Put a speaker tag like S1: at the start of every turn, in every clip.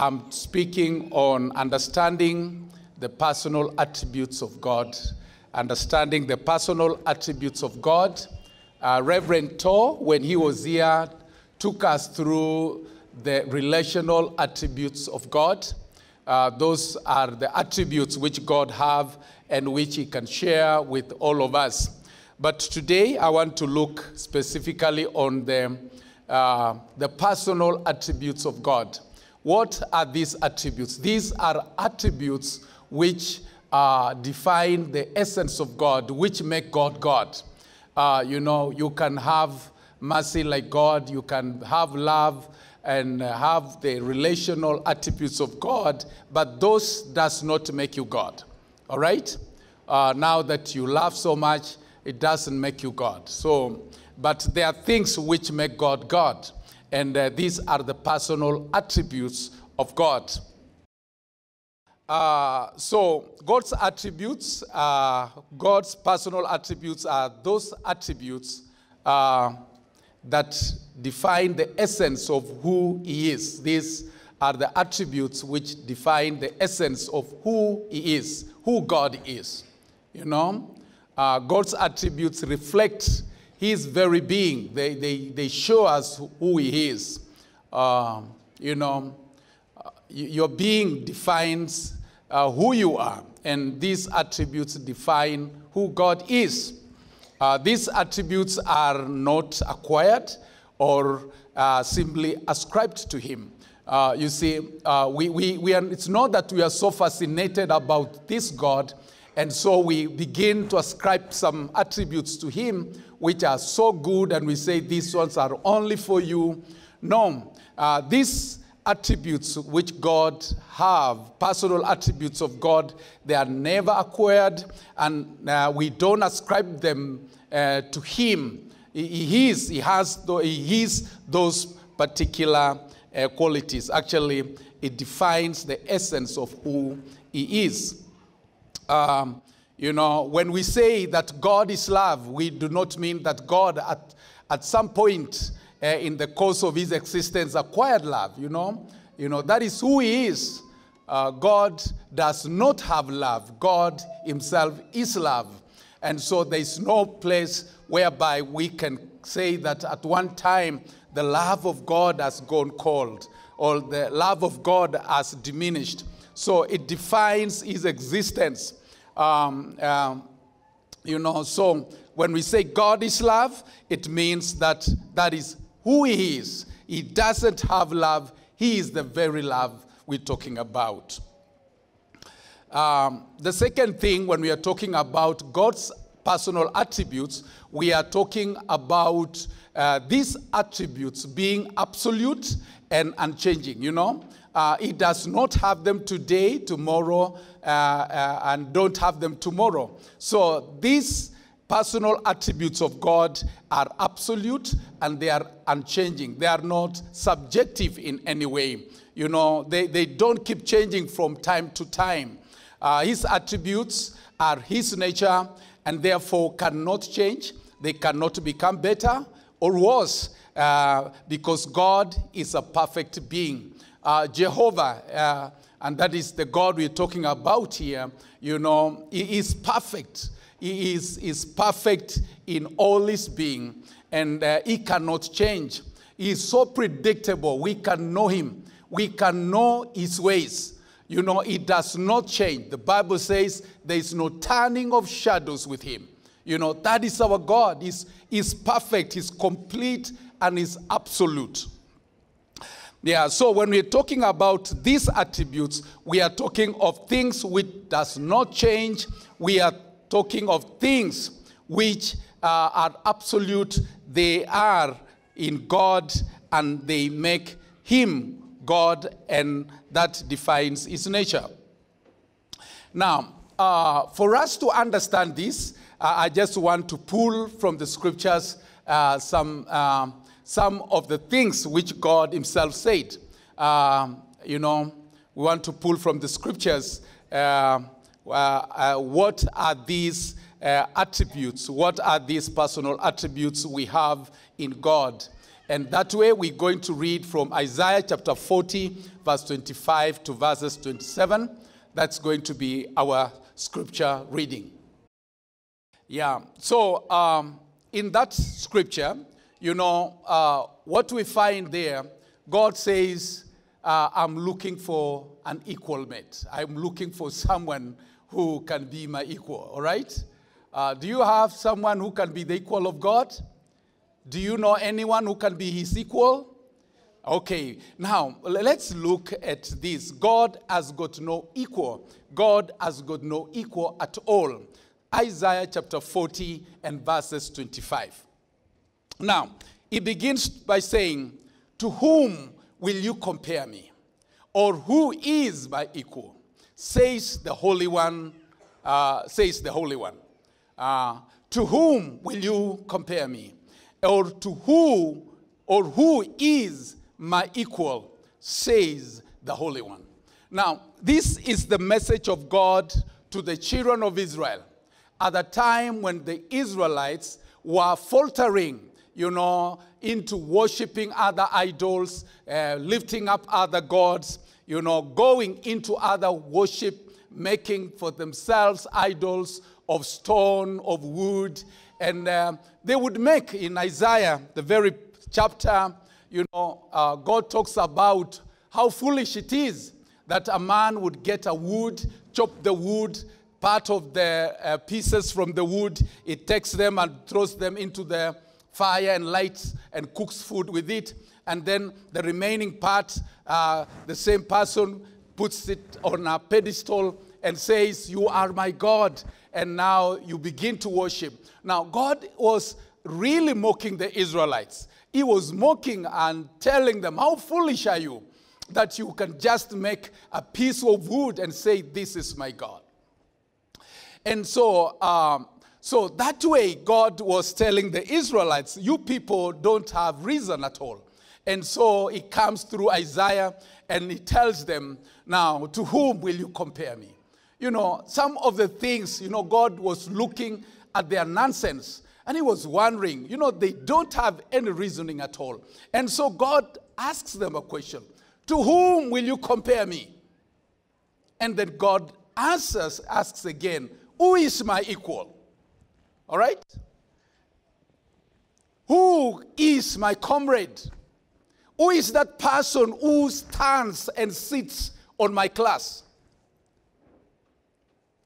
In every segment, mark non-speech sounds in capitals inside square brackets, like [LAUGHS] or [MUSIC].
S1: I'm speaking on understanding the personal attributes of God, understanding the personal attributes of God. Uh, Reverend Tor, when he was here, took us through the relational attributes of God. Uh, those are the attributes which God have and which he can share with all of us. But today I want to look specifically on the, uh, the personal attributes of God. What are these attributes? These are attributes which uh, define the essence of God, which make God God. Uh, you know, you can have mercy like God, you can have love and have the relational attributes of God, but those does not make you God. All right? Uh, now that you love so much, it doesn't make you God. So, but there are things which make God God, and uh, these are the personal attributes of God. Uh, so, God's attributes, uh, God's personal attributes are those attributes uh, that define the essence of who He is. These are the attributes which define the essence of who He is, who God is. You know, uh, God's attributes reflect His very being, they, they, they show us who He is. Uh, you know, your being defines uh, who you are, and these attributes define who God is. Uh, these attributes are not acquired or uh, simply ascribed to Him. Uh, you see, uh, we, we, we are, it's not that we are so fascinated about this God, and so we begin to ascribe some attributes to Him which are so good, and we say these ones are only for you. No, uh, these attributes which God have, personal attributes of God, they are never acquired, and uh, we don't ascribe them uh, to Him. He, he is, He has, He is those particular uh, qualities. Actually, it defines the essence of who He is. Um, you know, when we say that God is love, we do not mean that God at, at some point uh, in the course of his existence acquired love, you know. You know, that is who he is. Uh, God does not have love. God himself is love. And so there is no place whereby we can say that at one time the love of God has gone cold or the love of God has diminished. So it defines his existence. Um, um, you know, so when we say God is love, it means that that is who he is. He doesn't have love, he is the very love we're talking about. Um, the second thing, when we are talking about God's personal attributes, we are talking about uh, these attributes being absolute and unchanging. You know, uh, it does not have them today, tomorrow, and don't have them tomorrow. So these personal attributes of God are absolute and they are unchanging. They are not subjective in any way. You know, they, they don't keep changing from time to time. Uh, his attributes are his nature and therefore cannot change. They cannot become better or worse uh, because God is a perfect being. Uh, Jehovah, uh, and that is the God we're talking about here, you know, he is perfect. He is, is perfect in all his being, and uh, he cannot change. He is so predictable. We can know him. We can know his ways. You know, it does not change. The Bible says there is no turning of shadows with him. You know, that is our God. He's, he's perfect, he's complete, and he's absolute. Yeah, so when we're talking about these attributes, we are talking of things which does not change. We are talking of things which uh, are absolute, they are in God and they make Him God, and that defines His nature. Now, uh, for us to understand this, uh, I just want to pull from the scriptures uh, some, um, some of the things which God Himself said. Um, you know, we want to pull from the scriptures uh, uh, uh, what are these uh, attributes? What are these personal attributes we have in God? And that way, we're going to read from Isaiah chapter 40, verse 25 to verses 27. That's going to be our scripture reading. Yeah, so um, in that scripture, you know, uh, what we find there, God says, uh, I'm looking for an equal mate. I'm looking for someone who can be my equal, all right? Uh, do you have someone who can be the equal of God? Do you know anyone who can be his equal? Okay, now let's look at this. God has got no equal. God has got no equal at all. Isaiah chapter 40 and verses 25. Now, he begins by saying, To whom will you compare me? Or who is my equal? Says the Holy One, uh, says the Holy One. Uh, to whom will you compare me? Or to who, or who is my equal? Says the Holy One. Now, this is the message of God to the children of Israel at a time when the Israelites were faltering, you know, into worshiping other idols, uh, lifting up other gods, you know, going into other worship, making for themselves idols of stone, of wood. And uh, they would make in Isaiah, the very chapter, you know, uh, God talks about how foolish it is that a man would get a wood, chop the wood, part of the uh, pieces from the wood, it takes them and throws them into the fire and lights and cooks food with it. And then the remaining part, uh, the same person puts it on a pedestal and says, You are my God. And now you begin to worship. Now, God was really mocking the Israelites. He was mocking and telling them, How foolish are you that you can just make a piece of wood and say, This is my God? And so, um, so that way, God was telling the Israelites, You people don't have reason at all. And so it comes through Isaiah and he tells them, Now, to whom will you compare me? You know, some of the things, you know, God was looking at their nonsense and he was wondering, you know, they don't have any reasoning at all. And so God asks them a question To whom will you compare me? And then God answers, asks again, Who is my equal? All right? Who is my comrade? Who is that person who stands and sits on my class?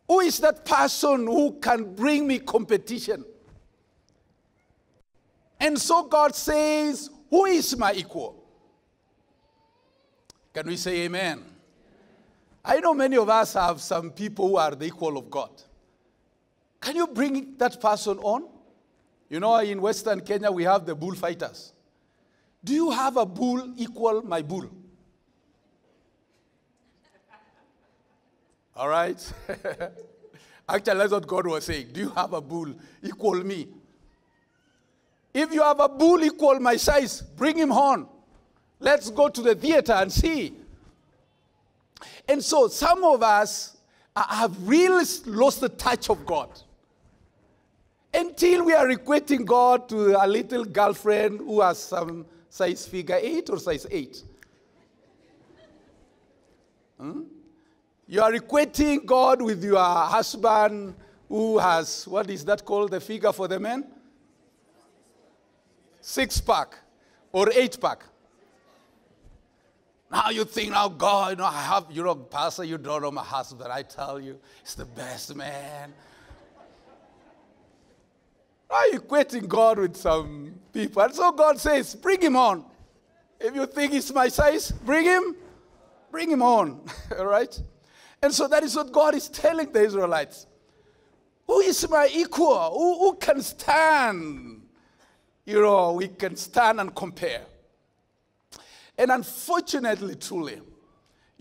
S1: Who is that person who can bring me competition? And so God says, Who is my equal? Can we say amen? I know many of us have some people who are the equal of God. Can you bring that person on? You know, in Western Kenya, we have the bullfighters. Do you have a bull equal my bull? All right? [LAUGHS] Actually, that's what God was saying. Do you have a bull equal me? If you have a bull equal my size, bring him on. Let's go to the theater and see. And so some of us have really lost the touch of God. Until we are equating God to a little girlfriend who has some size figure eight or size eight. Hmm? You are equating God with your husband who has, what is that called, the figure for the men? Six pack or eight pack. Now you think, now God, you know, I have, you know, Pastor, you don't know my husband. I tell you, he's the best man. Are you equating God with some people? And so God says, bring him on. If you think he's my size, bring him, bring him on. [LAUGHS] All right? And so that is what God is telling the Israelites. Who is my equal? Who, who can stand? You know, we can stand and compare. And unfortunately, truly,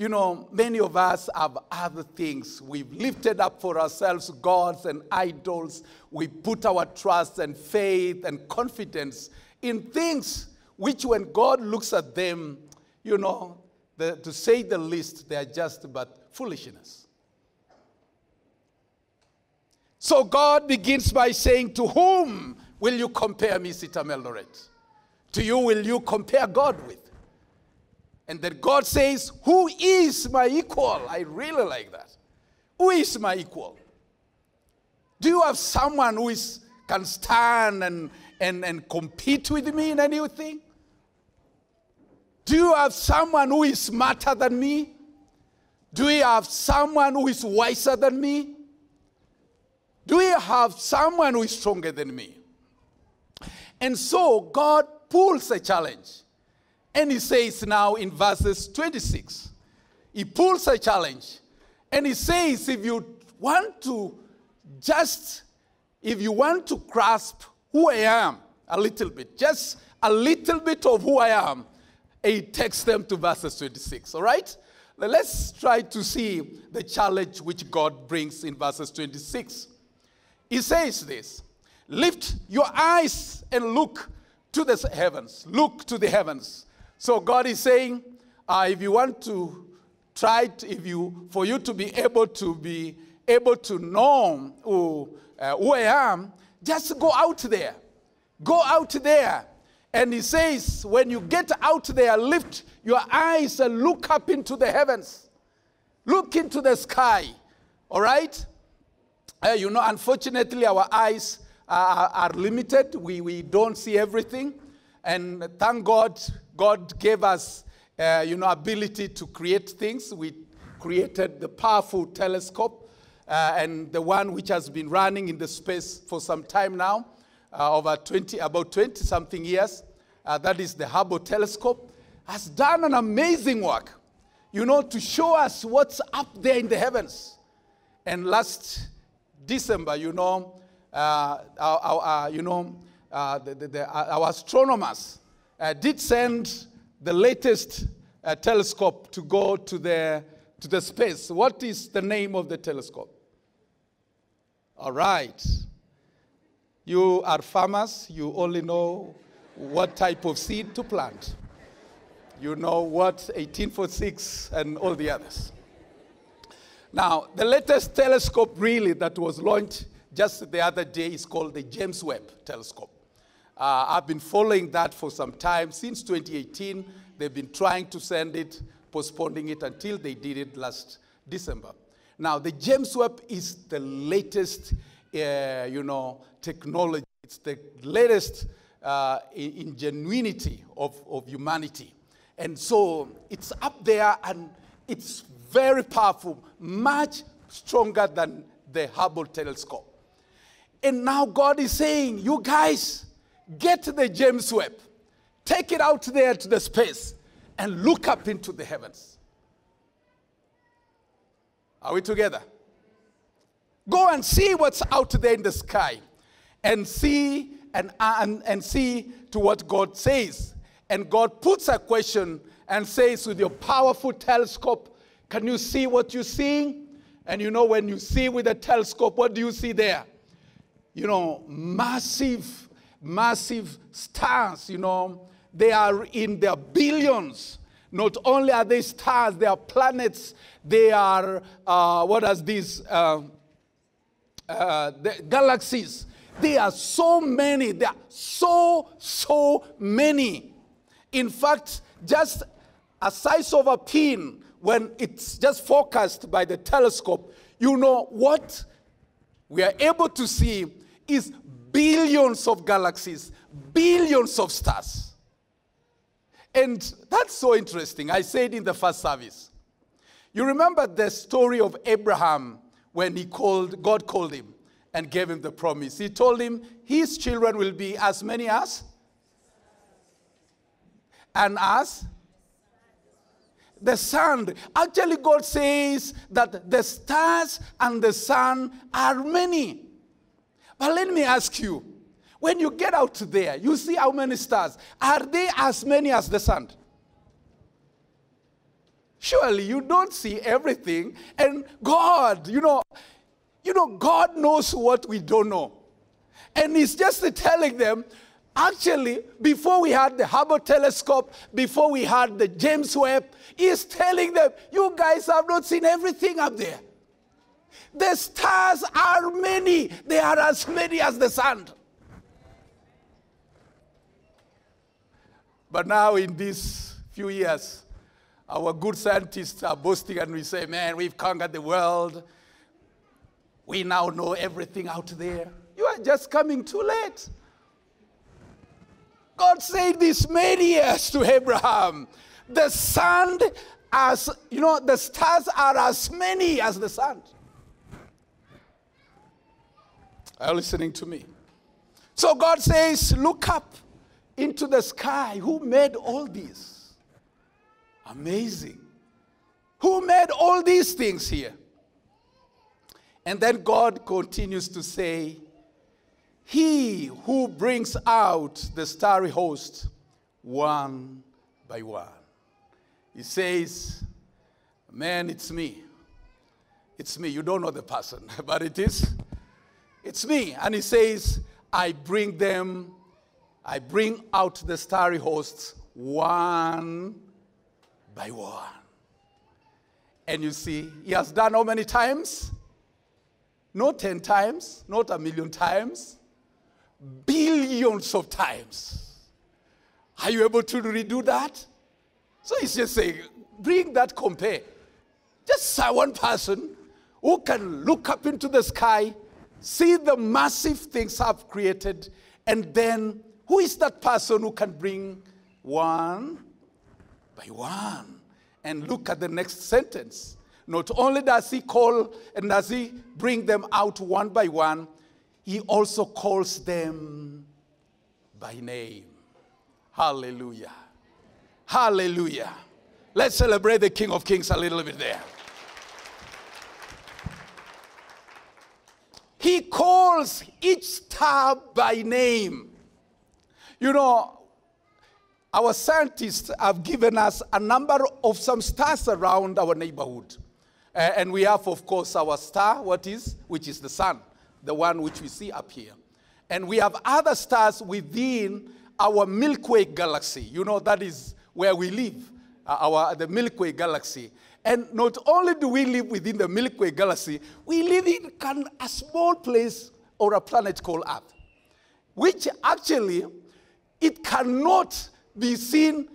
S1: you know, many of us have other things. We've lifted up for ourselves gods and idols. We put our trust and faith and confidence in things which, when God looks at them, you know, the, to say the least, they are just but foolishness. So God begins by saying, To whom will you compare me, CITAM Eldoret? to you will you compare God with? And that God says, Who is my equal? I really like that. Who is my equal? Do you have someone who is, can stand and, and, and compete with me in anything? Do you have someone who is smarter than me? Do you have someone who is wiser than me? Do you have someone who is stronger than me? And so God pulls a challenge. And he says now in verses 26, he pulls a challenge. And he says, if you want to just, if you want to grasp who I am a little bit, just a little bit of who I am, he takes them to verses 26, all right? Let's try to see the challenge which God brings in verses 26. He says this Lift your eyes and look to the heavens. Look to the heavens. So God is saying, uh, if you want to try, to, if you, for you to be able to be able to know who, uh, who I am, just go out there. Go out there. And he says, when you get out there, lift your eyes and look up into the heavens. Look into the sky. All right? Uh, you know, unfortunately, our eyes are, are limited. We, we don't see everything. And thank God, God gave us, uh, you know, ability to create things. We created the powerful telescope uh, and the one which has been running in the space for some time now, uh, over 20, about 20 something years. Uh, that is the Hubble telescope, has done an amazing work, you know, to show us what's up there in the heavens. And last December, you know, uh, our, our, you know, uh, the, the, the, our astronomers uh, did send the latest uh, telescope to go to the, to the space. What is the name of the telescope? All right. You are farmers, you only know what type of seed to plant. You know what 1846 and all the others. Now, the latest telescope really that was launched just the other day is called the James Webb telescope. Uh, I've been following that for some time. Since 2018, they've been trying to send it, postponing it until they did it last December. Now, the James Webb is the latest, uh, you know, technology. It's the latest uh, ingenuity of, of humanity. And so it's up there and it's very powerful, much stronger than the Hubble telescope. And now God is saying, you guys, get the James Webb, take it out there to the space, and look up into the heavens. Are we together? Go and see what's out there in the sky and see and, and, and see to what God says. And God puts a question and says, with your powerful telescope, can you see what you're seeing? And you know, when you see with a telescope, what do you see there? You know, massive massive stars, you know, they are in their billions. Not only are they stars, they are planets, they are, uh, what are these? Uh, uh, the galaxies. There are so many, there are so, so many. In fact, just a size of a pin, when it's just focused by the telescope, you know what we are able to see is billions of galaxies, billions of stars. And that's so interesting. I said in the first service. You remember the story of Abraham when he called, God called him and gave him the promise. He told him his children will be as many as and as the sun. Actually, God says that the stars and the sun are many. But let me ask you when you get out there, you see how many stars. Are they as many as the sun? Surely you don't see everything. And God, you know, you know, God knows what we don't know. And He's just telling them, actually, before we had the Hubble telescope, before we had the James Webb, He's telling them, you guys have not seen everything up there. The stars are many, they are as many as the sun. But now, in these few years, our good scientists are boasting and we say, man, we've conquered the world. We now know everything out there. You are just coming too late. God said this many years to Abraham. The sun, as you know, the stars are as many as the sun. Are you listening to me? So God says, Look up into the sky. Who made all this? Amazing. Who made all these things here? And then God continues to say, He who brings out the starry host one by one. He says, Man, it's me. It's me. You don't know the person, [LAUGHS] but it is. It's me. And he says, I bring them, I bring out the starry hosts one by one. And you see, he has done how many times? Not 10 times, not a million times, billions of times. Are you able to redo that? So he's just saying, bring that compare. Just one person who can look up into the sky, see the massive things I've created, and then who is that person who can bring one by one? And look at the next sentence. Not only does he call and does he bring them out one by one, he also calls them by name. Hallelujah. Hallelujah. Let's celebrate the King of Kings a little bit there. He calls each star by name. You know, our scientists have given us a number of some stars around our neighborhood. Uh, and we have, of course, our star, what is? Which is the sun, the one which we see up here. And we have other stars within our Milky Way galaxy. You know, that is where we live, uh, our, the Milky Way galaxy. And not only do we live within the Milky Way galaxy, we live in a small place or a planet called Earth, which actually it cannot be seen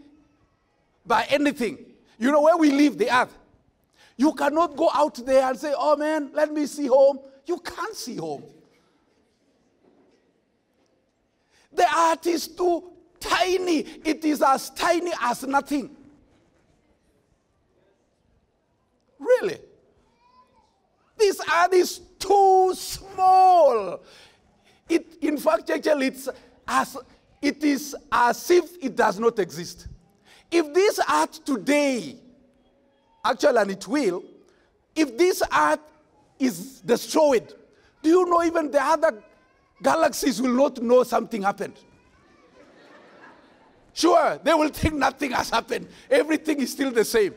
S1: by anything. You know where we live, the Earth. You cannot go out there and say, "Oh man, let me see home." You can't see home. The earth is too tiny. It is as tiny as nothing. Really? This earth is too small. It, in fact, actually, it's as, it is as if it does not exist. If this earth today, actually, and it will, if this earth is destroyed, do you know even the other galaxies will not know something happened? Sure, they will think nothing has happened. Everything is still the same.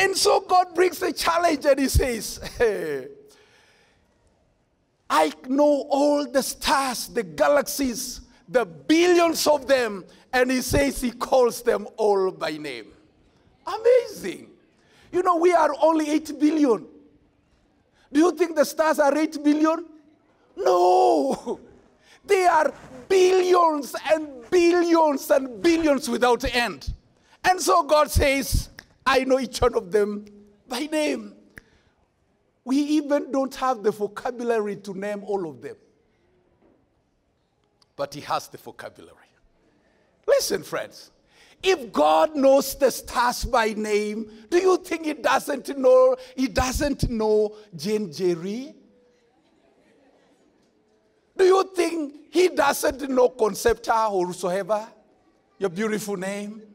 S1: And so God brings a challenge and He says, hey, [LAUGHS] I know all the stars, the galaxies, the billions of them. And He says He calls them all by name. Amazing. You know, we are only 8 billion. Do you think the stars are 8 billion? No. [LAUGHS] They are billions and billions and billions without end. And so God says, I know each one of them by name. We even don't have the vocabulary to name all of them. But He has the vocabulary. Listen, friends. If God knows the stars by name, do you think He doesn't know? He doesn't know Jane Jerry? Do you think he doesn't know Concepta or whosoever? Your beautiful name?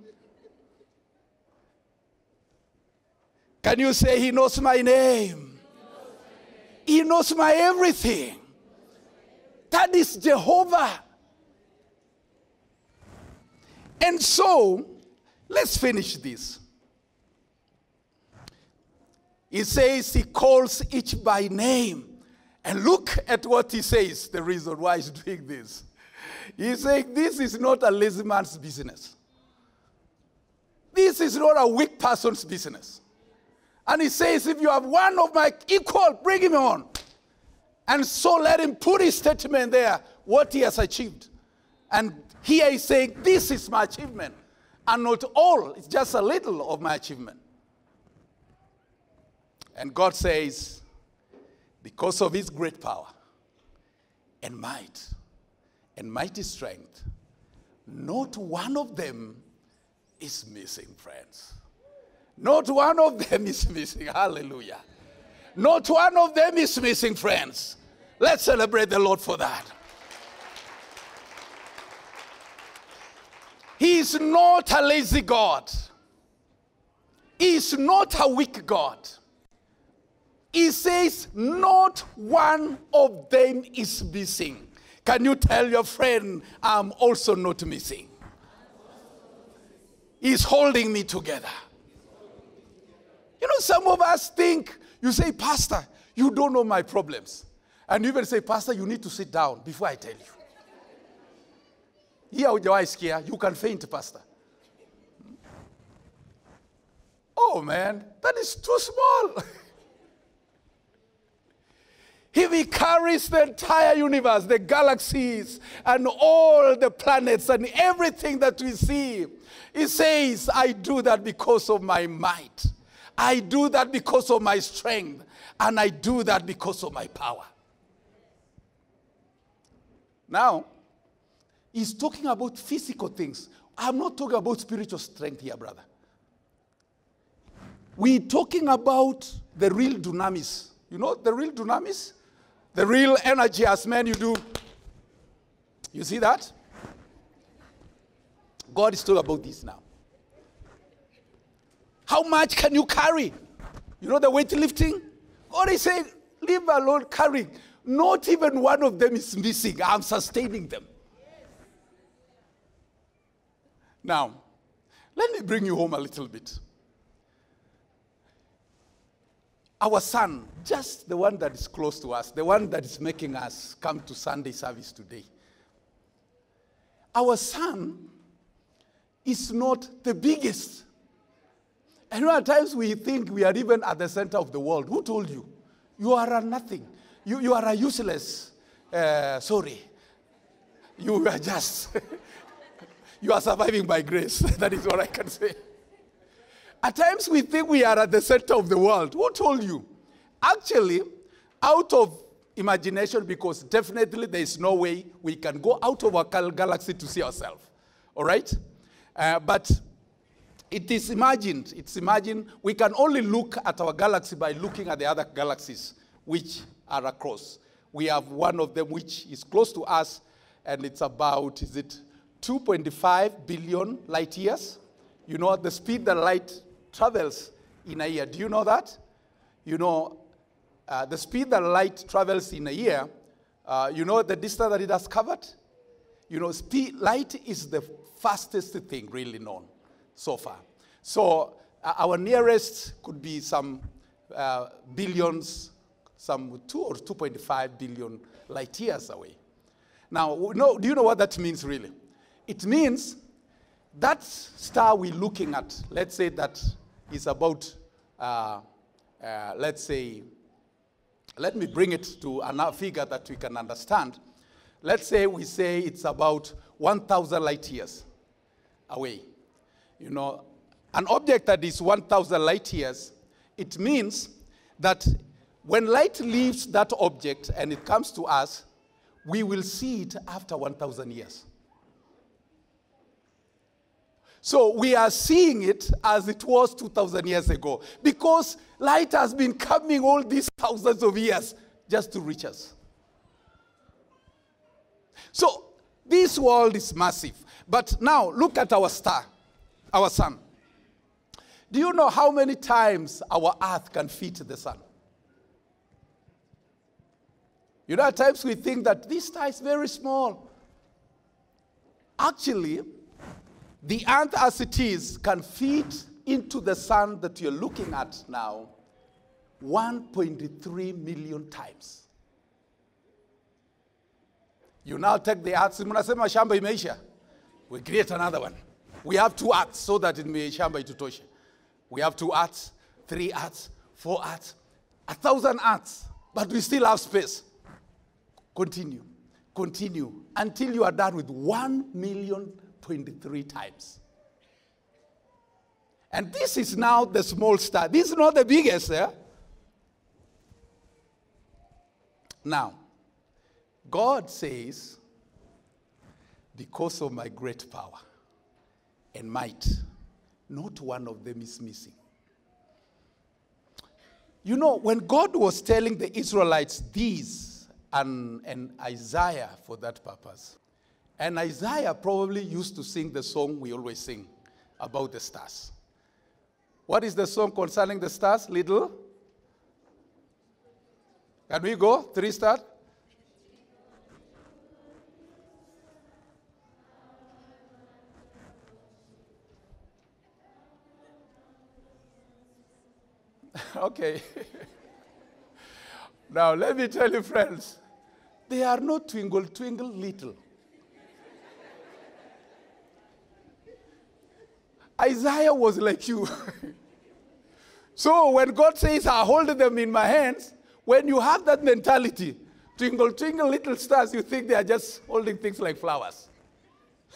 S1: Can you say, He knows my name? He knows my everything. That is Jehovah. And so, let's finish this. He says he calls each by name. And look at what he says, the reason why he's [LAUGHS] doing this. He's saying, This is not a lazy man's business. This is not a weak person's business. And he says, If you have one of my equal, bring him on. And so let him put his statement there what he has achieved. And here he's saying, This is my achievement. And not all, it's just a little of my achievement. And God says, Because of his great power and might and mighty strength, not one of them is missing, friends. Not one of them is missing. Hallelujah. Not one of them is missing, friends. Let's celebrate the Lord for that. He is not a lazy God. He is not a weak God. He says, Not one of them is missing. Can you tell your friend, I'm also not missing? He's holding me together. You know, some of us think, you say, Pastor, you don't know my problems. And you even say, Pastor, you need to sit down before I tell you. Here, hujawahi sikia, you can faint, Pastor. Oh man, that is too small. [LAUGHS] He carries the entire universe, the galaxies, and all the planets and everything that we see. He says, I do that because of my might. I do that because of my strength. And I do that because of my power. Now, he's talking about physical things. I'm not talking about spiritual strength here, brother. We're talking about the real dunamis. You know the real dunamis? The real energy as men you do. You see that? God is talking about this now. How much can you carry? You know the weightlifting? God is saying, leave alone carrying. Not even one of them is missing. I'm sustaining them. Now, let me bring you home a little bit. Our sun, just the one that is close to us, the one that is making us come to Sunday service today. Our sun is not the biggest. You know, at times we think we are even at the center of the world. Who told you? You are a nothing. You, you are a useless. Uh, sorry. You are just. [LAUGHS] you are surviving by grace. [LAUGHS] that is what I can say. At times we think we are at the center of the world. Who told you? Actually, out of imagination, because definitely there is no way we can go out of our galaxy to see ourselves. All right? Uh, but it is imagined. It's imagined. We can only look at our galaxy by looking at the other galaxies which are across. We have one of them which is close to us, and it's about, is it 2.5 billion light years? You know, the speed that light travels in a year. Do you know that? You know, uh, the speed that light travels in a year, uh, you know the distance that it has covered? You know, speed, light is the fastest thing really known so far. So uh, our nearest could be some uh, billions, some 2 or 2.5 billion light years away. Now, no, do you know what that means really? It means that star we're looking at, let's say that is about, uh, uh, let's say, let me bring it to a figure that we can understand. Let's say we say it's about 1,000 light years away. You know, an object that is 1,000 light years, it means that when light leaves that object and it comes to us, we will see it after 1,000 years. So we are seeing it as it was 2,000 years ago because light has been coming all these thousands of years just to reach us. So this world is massive. But now look at our star, our sun. Do you know how many times our earth can fit the sun? You know, at times we think that this star is very small. Actually, the ant, as it is, can fit into the sun that you're looking at now 1.3 million times. You now take the earth. We create another one. We have two earths so that it may shamba itutoshe. We have two earths, three earths, four earths, a thousand earths, but we still have space. Continue. continue until you are done with 1 million 23 times. And this is now the small star. This is not the biggest. Eh? Now, God says, because of my great power and might, not one of them is missing. You know, when God was telling the Israelites these and, and Isaiah for that purpose, and Isaiah probably used to sing the song we always sing about the stars. What is the song concerning the stars? Little? Can we go? Three stars? [LAUGHS] okay. [LAUGHS] now, let me tell you, friends, they are not twinkle, twinkle, little. [LAUGHS] Isaiah was like you. so when God says, I hold them in my hands, when you have that mentality, twinkle, twinkle, little stars, you think they are just holding things like flowers.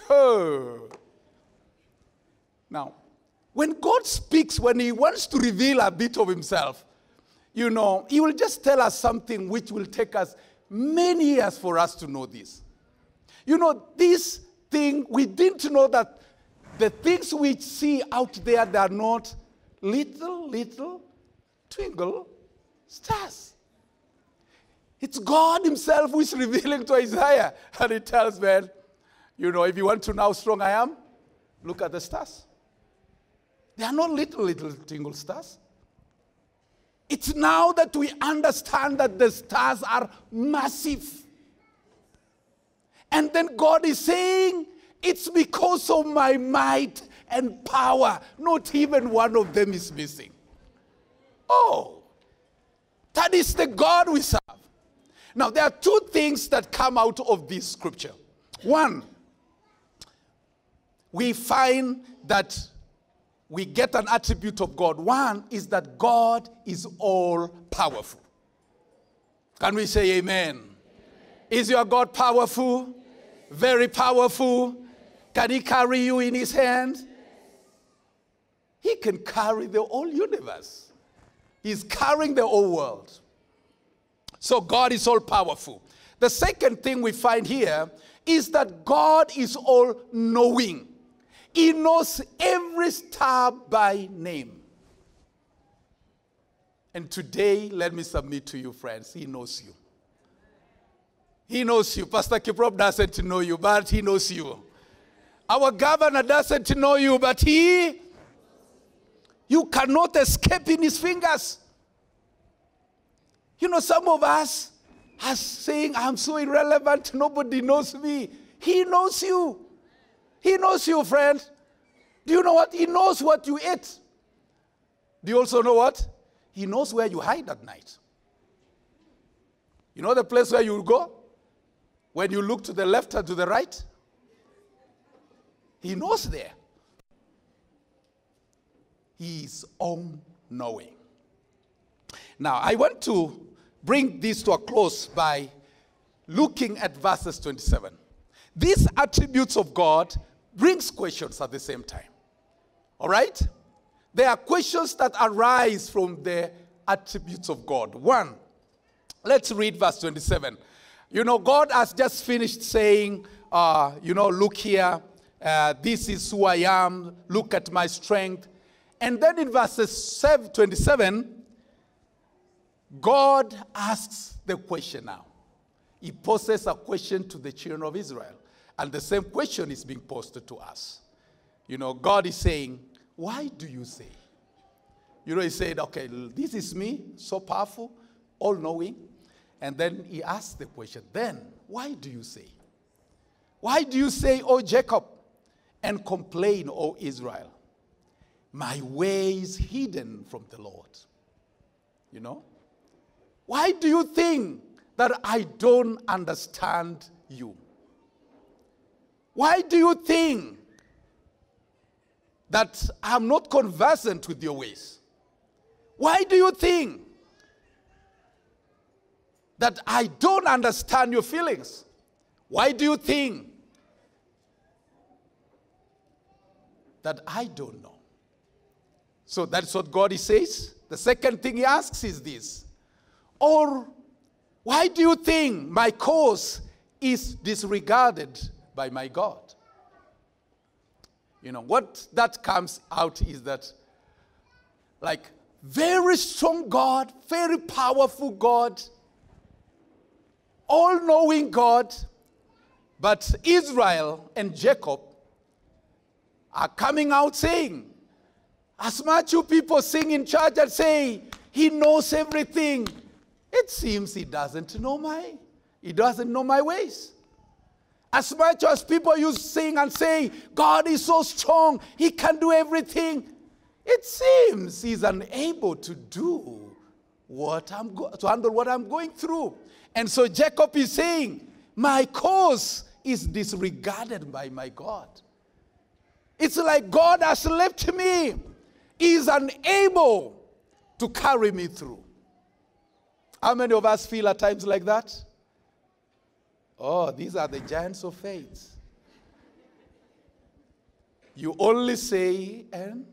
S1: Oh. Now, when God speaks, when He wants to reveal a bit of Himself, you know, He will just tell us something which will take us many years for us to know this. You know, this thing, we didn't know that the things we see out there, they are not little, little twinkle stars. It's God Himself who is revealing to Isaiah. And He tells man, you know, if you want to know how strong I am, look at the stars. They are not little, little tingle stars. It's now that we understand that the stars are massive. And then God is saying, It's because of my might and power. Not even one of them is missing. Oh, that is the God we serve. Now, there are two things that come out of this scripture. One, we find that we get an attribute of God. One is that God is all powerful. Can we say amen? amen. Is your God powerful? Yes. Very powerful? Can he carry you in his hand? He can carry the whole universe. He's carrying the whole world. So God is all powerful. The second thing we find here is that God is all knowing. He knows every star by name. And today, let me submit to you, friends, He knows you. He knows you. Pastor Kiprop doesn't know you, but He knows you. Our governor doesn't know you, but He, you cannot escape in His fingers. You know, some of us are saying, I'm so irrelevant, nobody knows me. He knows you. He knows you, friend. Do you know what? He knows what you eat. Do you also know what? He knows where you hide at night. You know the place where you go? When you look to the left or to the right? He knows there. He is all knowing. Now, I want to bring this to a close by looking at verses 27. These attributes of God brings questions at the same time. All right? There are questions that arise from the attributes of God. One, let's read verse 27. You know, God has just finished saying, uh, you know, look here, uh, this is who I am, look at my strength. And then in verses 27, God asks the question now. He poses a question to the children of Israel. And the same question is being posed to us. You know, God is saying, Why do you say? You know, He said, Okay, this is me, so powerful, all knowing. And then He asked the question, Then, why do you say? Why do you say, Oh, Jacob, and complain, O Israel? My way is hidden from the Lord. You know? Why do you think that I don't understand you? Why do you think that I'm not conversant with your ways? Why do you think that I don't understand your feelings? Why do you think that I don't know? So that's what God says. The second thing he asks is this Or why do you think my cause is disregarded by my God? You know, what that comes out is that, like, very strong God, very powerful God, all knowing God, but Israel and Jacob are coming out saying, as much you people sing in church and say, He knows everything, it seems He doesn't know my, He doesn't know my ways. As much as people you sing and say, God is so strong, He can do everything, it seems He's unable to do what I'm to handle what I'm going through. And so Jacob is saying, My cause is disregarded by my God. It's like God has left me. He's unable to carry me through. How many of us feel at times like that? Oh, these are the giants of faith. You only say and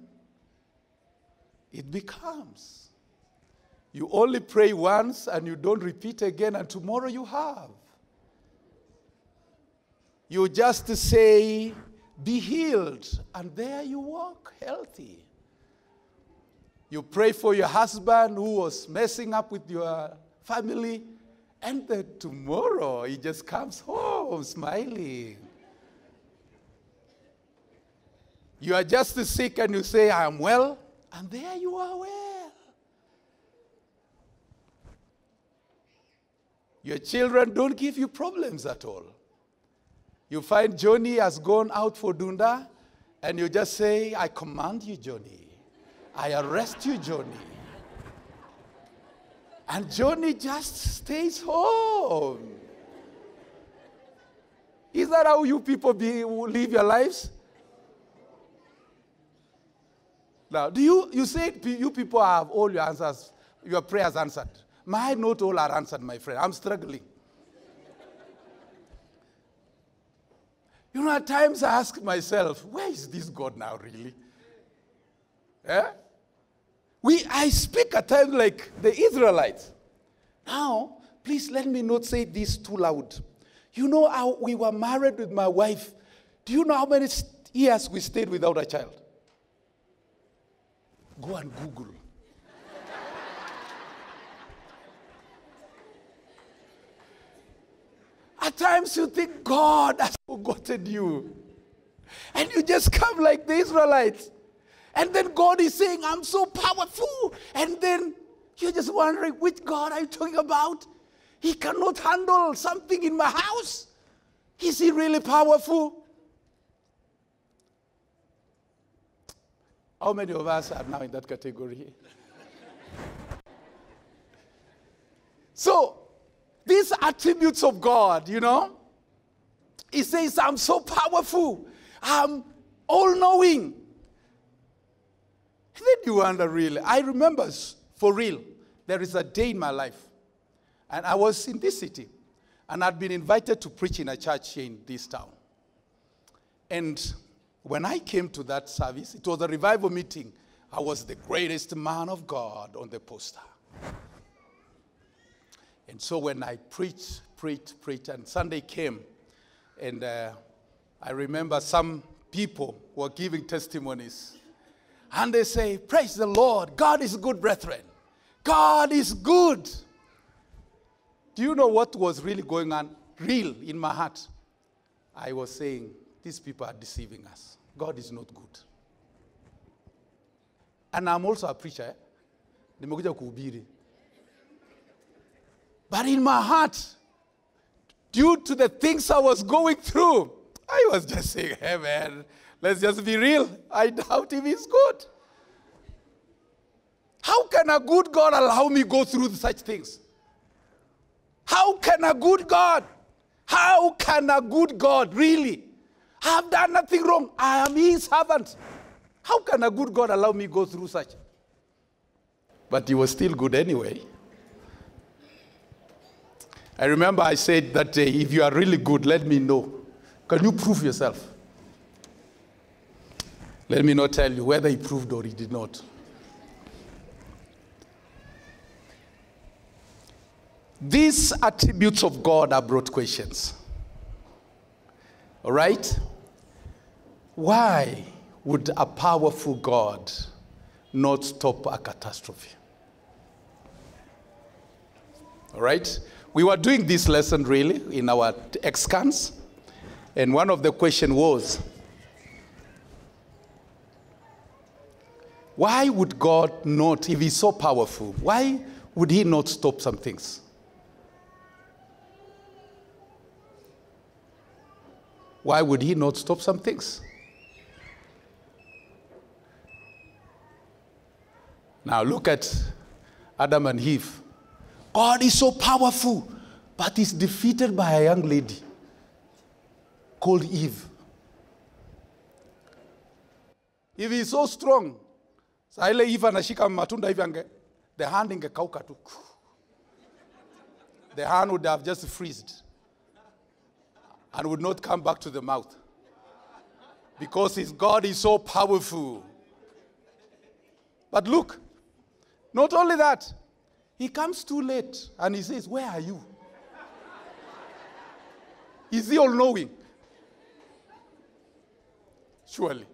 S1: it becomes. You only pray once and you don't repeat again, and tomorrow you have. You just say, Be healed, and there you walk healthy. You pray for your husband who was messing up with your family, and then tomorrow he just comes home smiling. You are just sick and you say, I am well, and there you are well. Your children don't give you problems at all. You find Johnny has gone out for Dunda, and you just say, I command you, Johnny. I arrest you, Johnny. And Johnny just stays home. Is that how you people be, live your lives? Now, do you, you say you people have all your answers, your prayers answered. My not all are answered, my friend. I'm struggling. You know, at times I ask myself, where is this God now, really? Yeah? We, I speak at times like the Israelites. Now, please let me not say this too loud. You know how we were married with my wife. Do you know how many years we stayed without a child? Go and Google. At times you think God has forgotten you. And you just come like the Israelites. And then God is saying, I'm so powerful. And then you're just wondering, which God are you talking about? He cannot handle something in my house. Is he really powerful? How many of us are now in that category? [LAUGHS] so, these attributes of God, you know, He says, I'm so powerful, I'm all knowing. Then you wonder, really. I remember, for real, there is a day in my life, and I was in this city, and I'd been invited to preach in a church here in this town. And when I came to that service, it was a revival meeting. I was the greatest man of God on the poster. And so when I preached, preached, preached, and Sunday came, and uh, I remember some people were giving testimonies. And they say, Praise the Lord, God is good, brethren. God is good. Do you know what was really going on, real in my heart? I was saying, These people are deceiving us. God is not good. And I'm also a preacher. Eh? Nimekuja kuhubiri. But in my heart, due to the things I was going through, I was just saying, hey man, let's just be real. I doubt if he's good. How can a good God allow me go through such things? How can a good God, how can a good God really I've done nothing wrong? I am his servant. How can a good God allow me go through such? But he was still good anyway. I remember I said that day, if you are really good, let me know. Can you prove yourself? Let me not tell you whether he proved or he did not. These attributes of God are broad questions. All right? Why would a powerful God not stop a catastrophe? All right? We were doing this lesson really in our excans, and one of the question was, why would God not, if he's so powerful, why would he not stop some things? Why would he not stop some things? Now look at Adam and Eve. God is so powerful, but he's defeated by a young lady called Eve. If he's so strong, saa ile Eve anashika matunda hivi ange, the hand ingekauka tu. The hand would have just freezed and would not come back to the mouth. Because his God is so powerful. But look, not only that, he comes too late and he says, Where are you? Is he all knowing? Surely.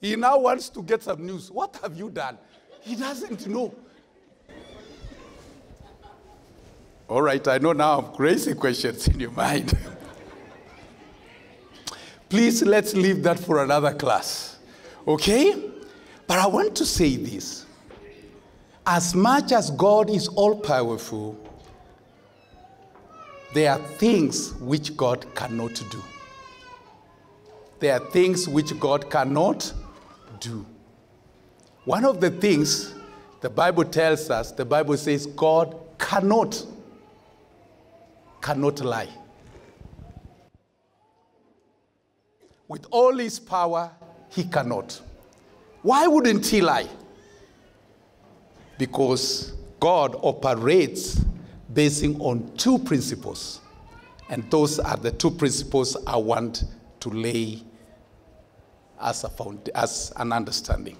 S1: He now wants to get some news. What have you done? He doesn't know. All right, I know now I'm crazy questions in your mind. [LAUGHS] Please, let's leave that for another class. Okay? But I want to say this. As much as God is all powerful, there are things which God cannot do. There are things which God cannot do. One of the things the Bible tells us, the Bible says God cannot cannot lie. With all his power, he cannot. Why wouldn't he lie? Because God operates basing on two principles. And those are the two principles I want to lay as, a found, as an understanding.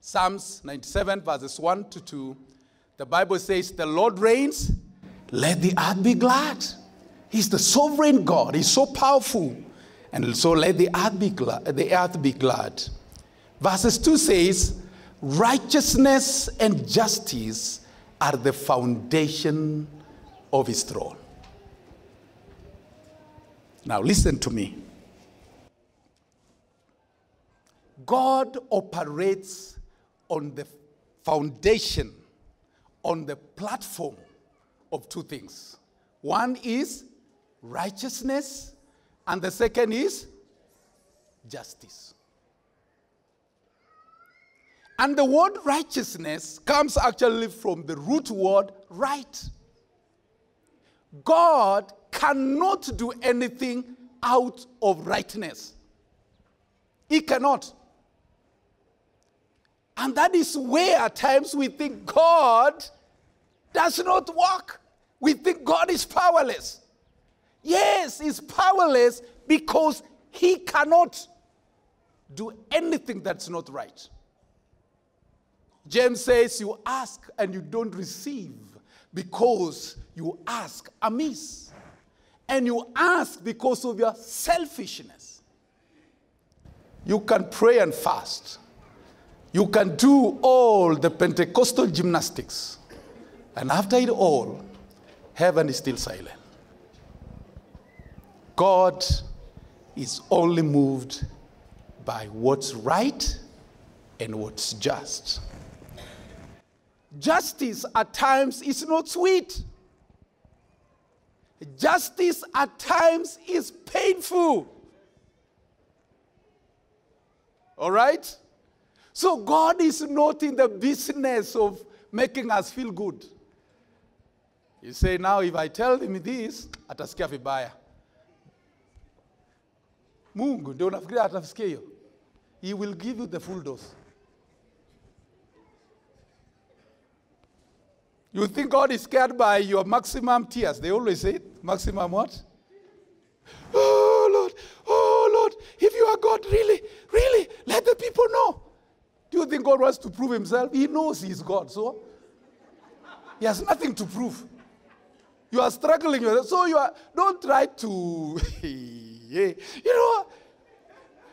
S1: Psalms 97, verses 1 to 2, the Bible says, The Lord reigns, let the earth be glad. He's the sovereign God, He's so powerful. And so let the earth be glad. The earth be glad. Verses 2 says, Righteousness and justice are the foundation of his throne. Now, listen to me. God operates on the foundation, on the platform of two things. One is righteousness, and the second is justice. And the word righteousness comes actually from the root word right. God cannot do anything out of rightness. He cannot. And that is where at times we think God does not work. We think God is powerless. Yes, he's powerless because he cannot do anything that's not right. James says, You ask and you don't receive because you ask amiss. And you ask because of your selfishness. You can pray and fast. You can do all the Pentecostal gymnastics. And after it all, heaven is still silent. God is only moved by what's right and what's just. Justice at times is not sweet. Justice at times is painful. All right? So God is not in the business of making us feel good. You say, now if I tell him this, atasikia vibaya. Mungu ndio unafikiria atasikia hiyo? He will give you the full dose. You think God is scared by your maximum tears. They always say it. Maximum what? [GASPS] Ah! Oh, Lord. Oh, Lord. If you are God, really, really, let the people know. Do you think God wants to prove himself? He knows he's God. So he has nothing to prove. You are struggling. So you are, don't try to, [LAUGHS] you know,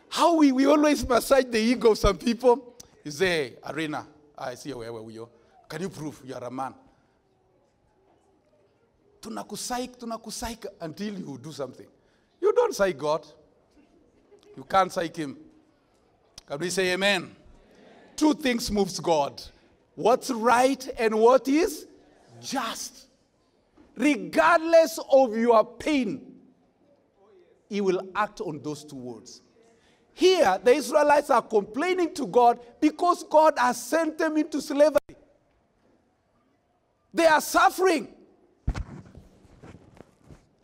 S1: how we, we always massage the ego of some people. You say, Arena, ah, I see where were you. Can you prove you are a man? Tunakusaik, tunakusaik until you do something. You don't psych God. You can't psych him. Can we say amen? Two things moves God. What's right and what is just. Regardless of your pain, he will act on those two words. Here, the Israelites are complaining to God because God has sent them into slavery. They are suffering.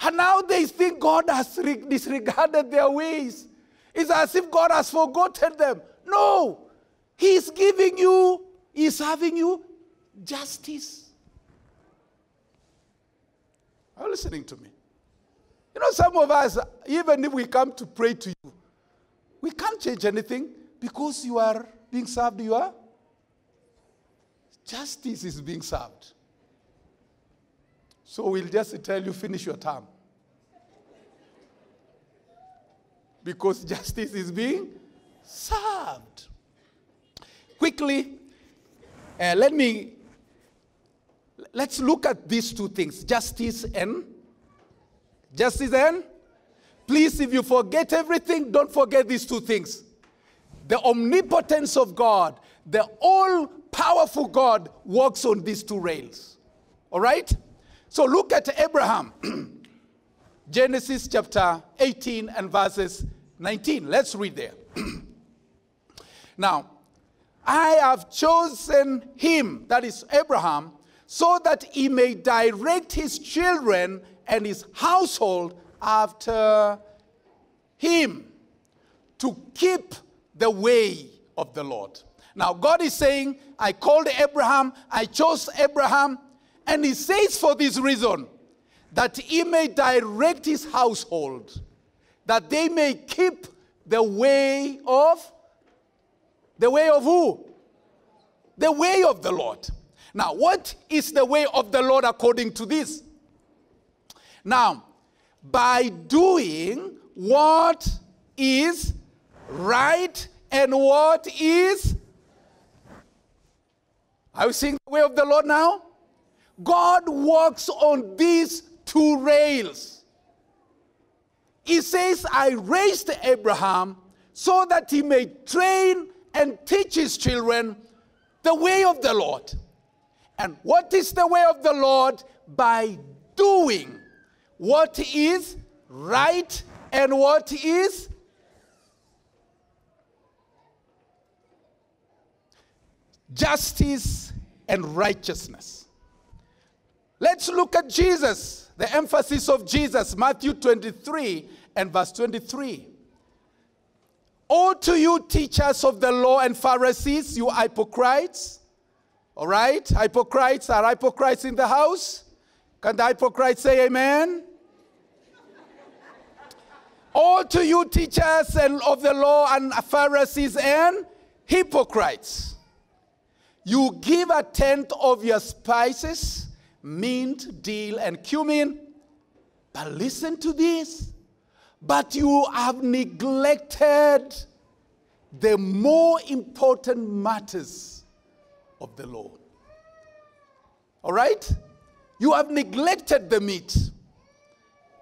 S1: And now they think God has disregarded their ways. It's as if God has forgotten them. No, He's giving you, He's having you justice. Are you listening to me? You know, some of us, even if we come to pray to you, we can't change anything because you are being served. You are. Justice is being served. So we'll just tell you finish your term. Because [LAUGHS] justice is being served. Quickly, uh, let me let's look at these two things justice and justice and Please, if you forget everything, don't forget these two things the omnipotence of God, the all powerful God works on these two rails. All right? So look at Abraham. [CLEARS THROAT] Genesis chapter 18 and verses 19. Let's read there. [CLEARS THROAT] now, I have chosen him, that is Abraham, so that he may direct his children and his household after him to keep the way of the Lord. Now, God is saying, I called Abraham, I chose Abraham, and he says for this reason that he may direct his household, that they may keep the way of the way of who? The way of the Lord. Now, what is the way of the Lord according to this? Now, by doing what is right and what is. Are you seeing the way of the Lord now? God walks on these two rails. He says, I raised Abraham so that he may train and teach his children the way of the Lord. And what is the way of the Lord? By doing what is right and what is justice and righteousness. Let's look at Jesus, the emphasis of Jesus, Matthew 23 and verse 23. To you, teachers of the law and Pharisees, you hypocrites. All right? Hypocrites are hypocrites in the house. Can the hypocrites say amen? All to you, teachers and of the law and Pharisees and hypocrites. You give a tenth of your spices, mint, dill, and cumin. But listen to this. But you have neglected the more important matters of the law. All right? You have neglected the meat.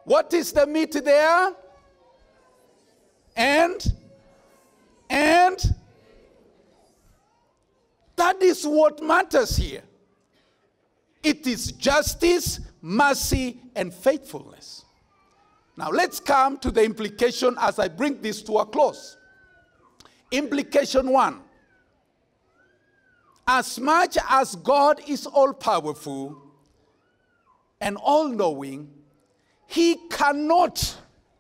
S1: What is the meat there? And, and, that is what matters here. It is justice, mercy, and faithfulness. Now let's come to the implication as I bring this to a close. Implication one As much as God is all powerful and all knowing, he cannot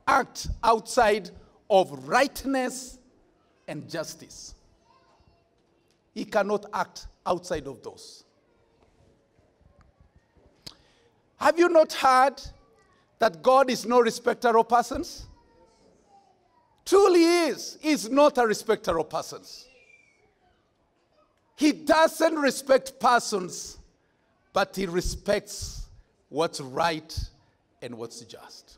S1: act outside of rightness and justice. He cannot act outside of those. Have you not heard that God is no respecter of persons? Truly is, is. Not a respecter of persons. He doesn't respect persons, but he respects what's right and what's just.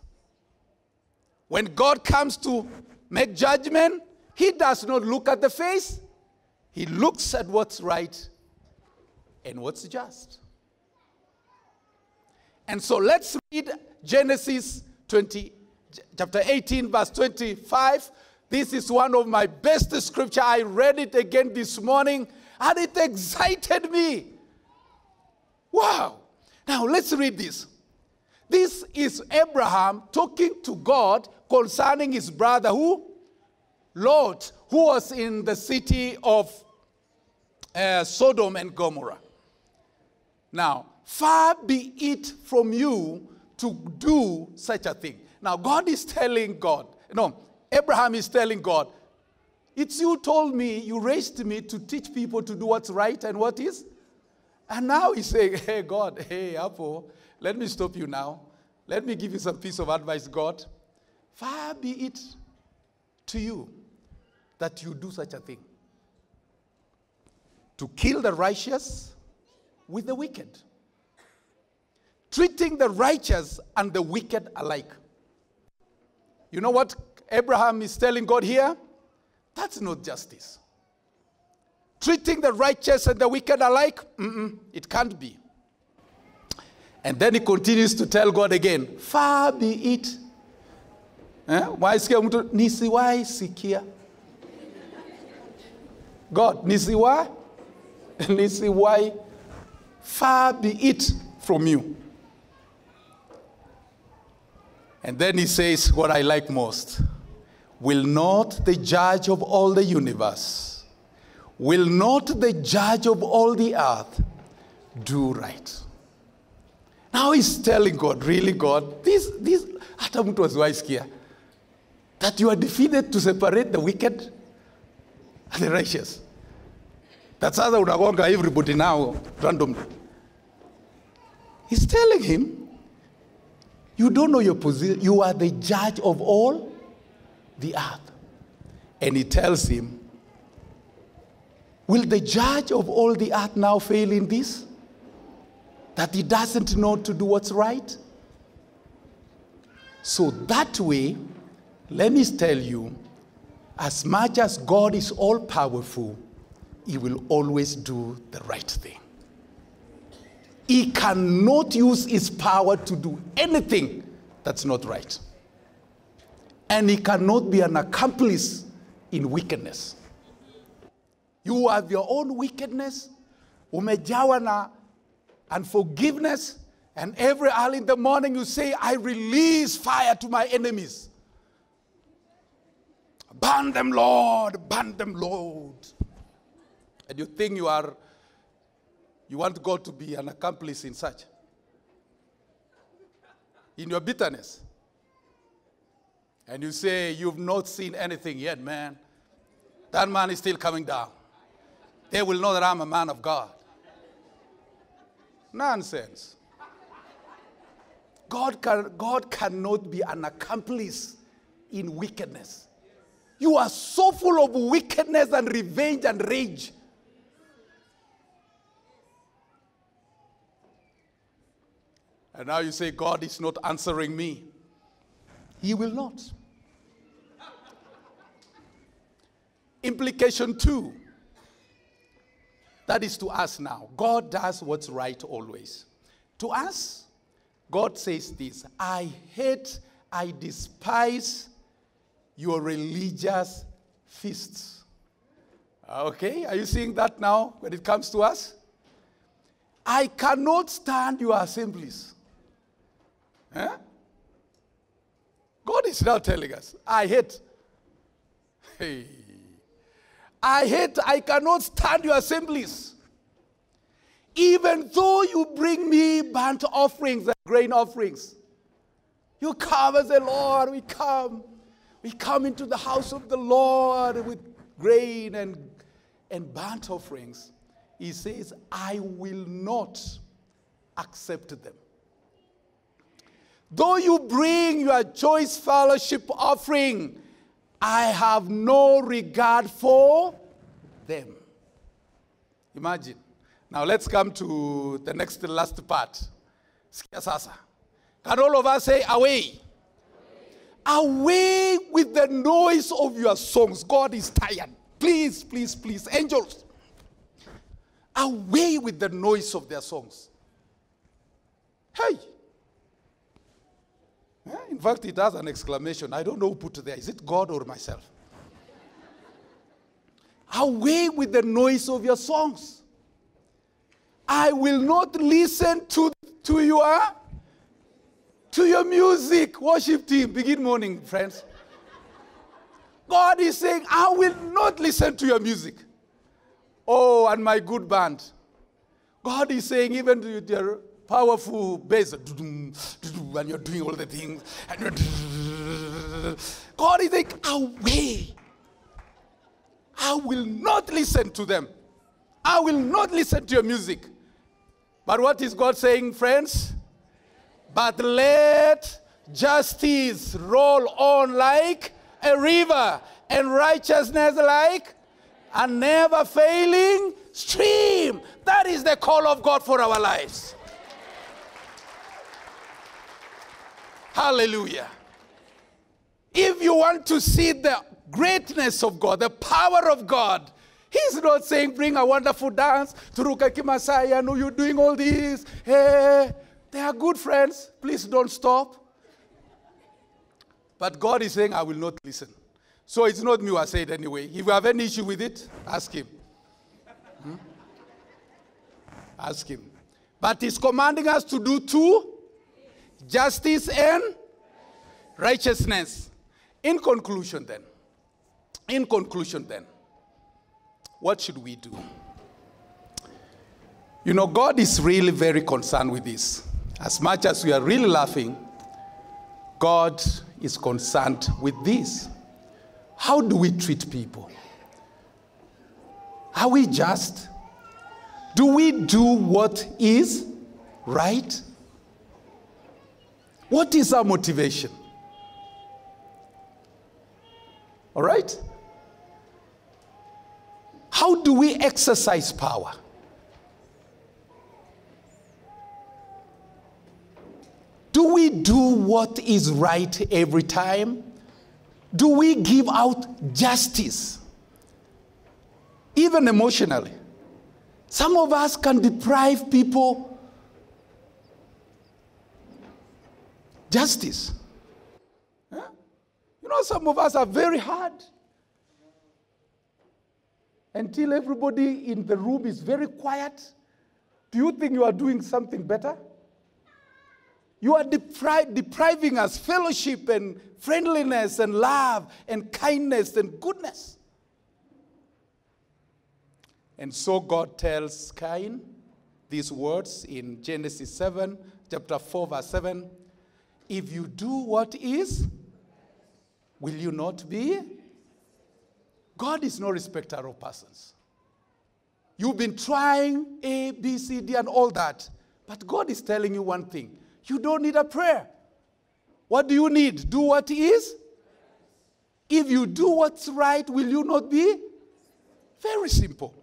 S1: When God comes to make judgment, he does not look at the face, he looks at what's right and what's just. And so let's read Genesis 20, chapter 18, verse 25. This is one of my best scripture. I read it again this morning and it excited me. Wow. Now let's read this. This is Abraham talking to God concerning his brother who? Lot, who was in the city of uh, Sodom and Gomorrah. Now, far be it from you to do such a thing. Now, God is telling God, no, Abraham is telling God, it's you told me, you raised me to teach people to do what's right and what is. And now he's saying, [LAUGHS] hey, God, hey, Apple, let me stop you now. Let me give you some piece of advice, God. Far be it to you that you do such a thing. To kill the righteous with the wicked. Treating the righteous and the wicked alike. You know what Abraham is telling God here? That's not justice. Treating the righteous and the wicked alike? Mm-mm, it can't be. And then he continues to tell God again, far be it. Eh? Waisikia mtu nisiwahi sikia. God, nisiwahi, [LAUGHS] nisiwahi, far be it from you. And then he says what I like most. Will not the judge of all the universe, will not the judge of all the earth do right? Now he's telling God, really God, this, this, hata mtu asiwaisikia, that you are defeated to separate the wicked and the righteous. That's how That sasa unagonga everybody now randomly. He's telling him, you don't know your position. You are the judge of all the earth. And he tells him, Will the judge of all the earth now fail in this? That he doesn't know to do what's right? So that way, let me tell you, as much as God is all powerful, he will always do the right thing. He cannot use his power to do anything that's not right. And he cannot be an accomplice in wickedness. You have your own wickedness, umejawa na unforgiveness, and every early in the morning you say, I release fire to my enemies. Burn them, Lord, burn them, Lord. And you think you are, you want God to be an accomplice in such. In your bitterness. And you say, You've not seen anything yet, man. That man is still coming down. They will know that I'm a man of God. Nonsense. God, can, God cannot be an accomplice in wickedness. You are so full of wickedness and revenge and rage. And now you say, God is not answering me. He will not. Implication two. That is to us now. God does what's right always. To us, God says this I hate, I despise your religious feasts. Okay, are you seeing that now when it comes to us? I cannot stand your assemblies. Huh? God is now telling us, I hate. Hey. I hate, I cannot stand your assemblies. Even though you bring me burnt offerings and grain offerings, you come as the Lord, we come. We come into the house of the Lord with grain and, and burnt offerings. He says, I will not accept them. Though you bring your choice fellowship offering, I have no regard for them. Imagine. Now let's come to the next last part. Can all of us say away? Away with the noise of your songs. God is tired. Please, please, please. Angels. Away with the noise of their songs. Hey. Yeah, In fact, it has an exclamation. I don't know who put it there. Is it God or myself? Away with the noise of your songs. I will not listen to, to your to your music. Worship team. Begin morning, friends. God is saying, I will not listen to your music. Oh, and my good band. God is saying, even to your powerful bass, and you're doing all the things, and God is like, away. I will not listen to them. I will not listen to your music. But what is God saying, friends? But let justice roll on like a river, and righteousness like a never failing stream. That is the call of God for our lives. Hallelujah. If you want to see the greatness of God, the power of God, He's not saying, bring a wonderful dance to Ruka Kimasai. I know you're doing all this. Hey, they are good friends. Please don't stop. But God is saying, I will not listen. So it's not me who say it anyway. If you have any issue with it, ask Him. Hmm? Ask Him. But He's commanding us to do two justice and righteousness. In conclusion, then, in conclusion, then, what should we do? You know, God is really very concerned with this. As much as we are really laughing, God is concerned with this. How do we treat people? Are we just? Do we do what is right? What is our motivation? All right? How do we exercise power? Do we do what is right every time? Do we give out justice? Even emotionally. Some of us can deprive people justice. Huh? You know, some of us are very hard. Until everybody in the room is very quiet, do you think you are doing something better? You are depri- depriving us fellowship and friendliness and love and kindness and goodness. And so God tells Cain these words in Genesis 7, chapter 4, verse 7. If you do what is, will you not be? God is no respecter of persons. You've been trying A, B, C, D, and all that. But God is telling you one thing you don't need a prayer. What do you need? Do what is? If you do what's right, will you not be? Very simple.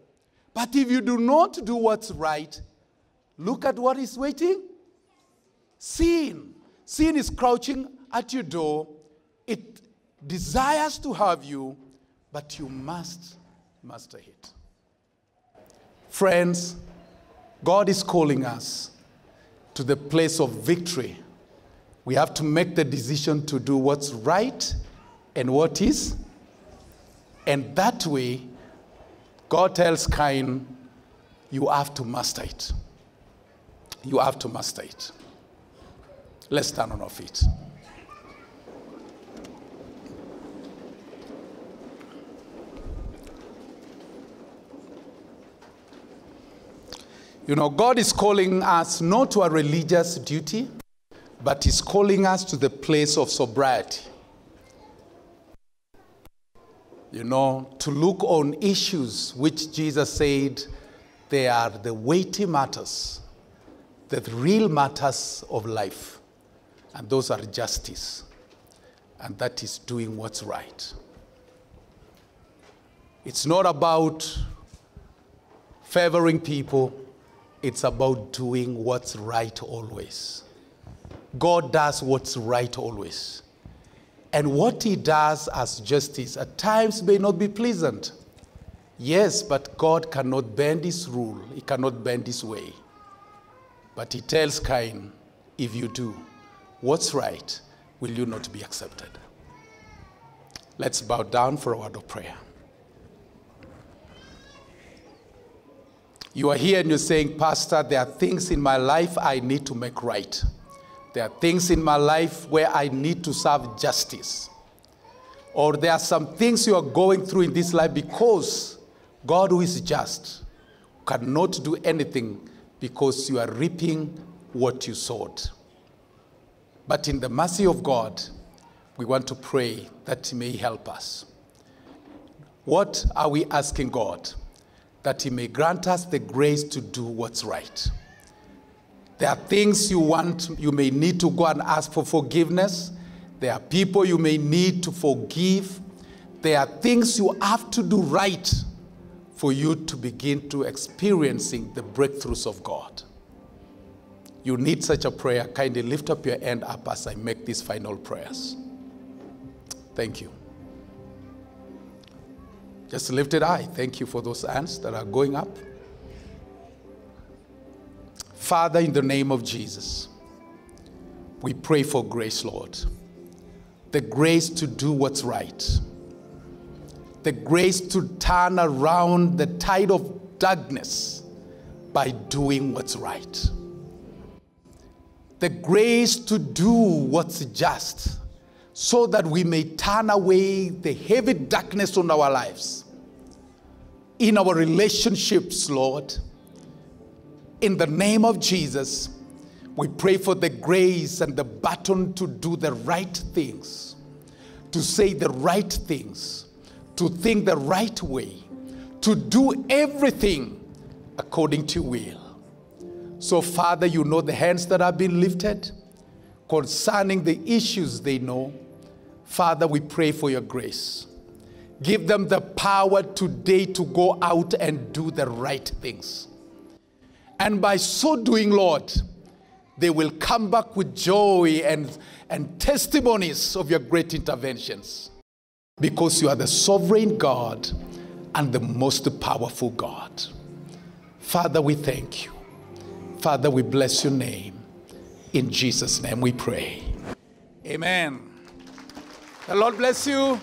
S1: But if you do not do what's right, look at what is waiting. Sin. Sin is crouching at your door. It desires to have you, but you must master it. Friends, God is calling us to the place of victory. We have to make the decision to do what's right and what is. And that way, God tells Cain, you have to master it. You have to master it. Let's stand on our feet. You know, God is calling us not to a religious duty, but He's calling us to the place of sobriety. You know, to look on issues which Jesus said they are the weighty matters, the real matters of life. And those are justice. And that is doing what's right. It's not about favoring people, it's about doing what's right always. God does what's right always. And what he does as justice at times may not be pleasant. Yes, but God cannot bend his rule, he cannot bend his way. But he tells Cain, if you do what's right, will you not be accepted? Let's bow down for a word of prayer. You are here and you're saying, Pastor, there are things in my life I need to make right. There are things in my life where I need to serve justice. Or there are some things you are going through in this life because God, who is just, cannot do anything because you are reaping what you sowed. But in the mercy of God, we want to pray that He may help us. What are we asking God? That He may grant us the grace to do what's right. There are things you want, you may need to go and ask for forgiveness. There are people you may need to forgive. There are things you have to do right for you to begin to experiencing the breakthroughs of God. You need such a prayer. Kindly lift up your hand up as I make these final prayers. Thank you. Just lift it high. Thank you for those hands that are going up. Father, in the name of Jesus, we pray for grace, Lord. The grace to do what's right. The grace to turn around the tide of darkness by doing what's right. The grace to do what's just so that we may turn away the heavy darkness on our lives. In our relationships, Lord in the name of Jesus, we pray for the grace and the baton to do the right things, to say the right things, to think the right way, to do everything according to will. So, Father, you know the hands that have been lifted concerning the issues they know. Father, we pray for your grace. Give them the power today to go out and do the right things. And by so doing, Lord, they will come back with joy and, and testimonies of your great interventions. Because you are the sovereign God and the most powerful God. Father, we thank you. Father, we bless your name. In Jesus' name we pray. Amen. The Lord bless you.